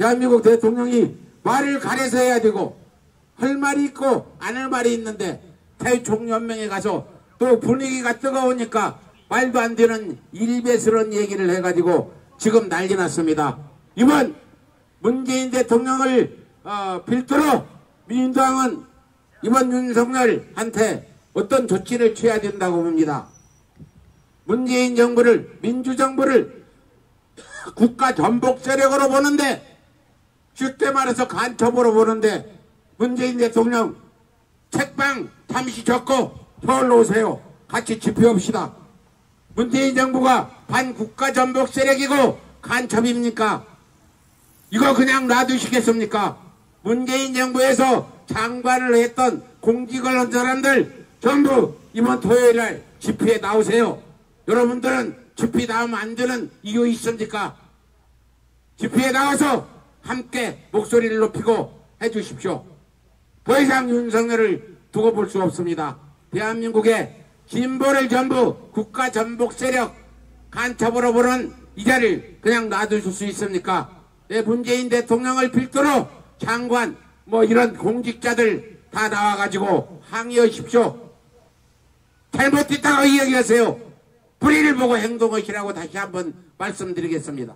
대한민국 대통령이 말을 가려서 해야 되고 할 말이 있고 안 할 말이 있는데 대총연맹에 가서 또 분위기가 뜨거우니까 말도 안 되는 일배스러운 얘기를 해가지고 지금 난리 났습니다. 이번 문재인 대통령을 어, 필두로 민주당은 이번 윤석열한테 어떤 조치를 취해야 된다고 봅니다. 문재인 정부를 민주정부를 국가 전복 세력으로 보는데 쉽게 말해서 간첩으로 보는데 문재인 대통령 책방 잠시 접고 서울로 오세요. 같이 집회합시다. 문재인 정부가 반국가 전복 세력이고 간첩입니까? 이거 그냥 놔두시겠습니까? 문재인 정부에서 장관을 했던 공직을 한 사람들 전부 이번 토요일 날 집회에 나오세요. 여러분들은 집회 나오면 안 되는 이유 있습니까? 집회에 나와서 함께 목소리를 높이고 해주십시오. 더 이상 윤석열을 두고 볼 수 없습니다. 대한민국의 진보를 전부 국가 전복 세력 간첩으로 보는 이 자리를 그냥 놔두실 수 있습니까? 네, 문재인 대통령을 필두로 장관 뭐 이런 공직자들 다 나와가지고 항의하십시오. 잘못했다고 이야기하세요. 불의를 보고 행동하시라고 다시 한번 말씀드리겠습니다.